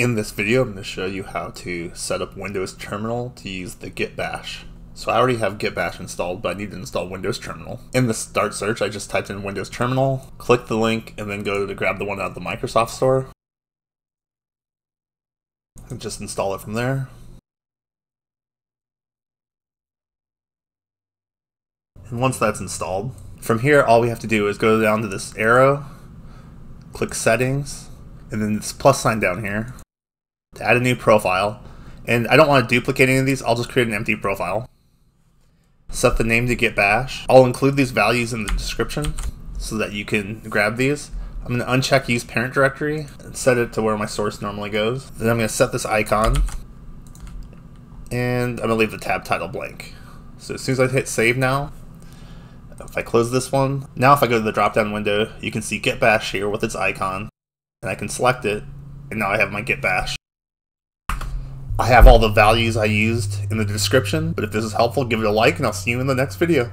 In this video, I'm going to show you how to set up Windows Terminal to use the Git Bash. So I already have Git Bash installed, but I need to install Windows Terminal. In the start search, I just typed in Windows Terminal, click the link, and then go to grab the one out of the Microsoft Store. And just install it from there. And once that's installed, from here all we have to do is go down to this arrow, click Settings, and then this plus sign down here, add a new profile. And I don't want to duplicate any of these, I'll just create an empty profile. Set the name to git bash. I'll include these values in the description so that you can grab these. I'm going to uncheck use parent directory and set it to where my source normally goes. Then I'm going to set this icon and I'm going to leave the tab title blank. So as soon as I hit save now, if I close this one, now if I go to the drop down window, you can see git bash here with its icon and I can select it and now I have my git bash. I have all the values I used in the description, but if this is helpful, give it a like, and I'll see you in the next video.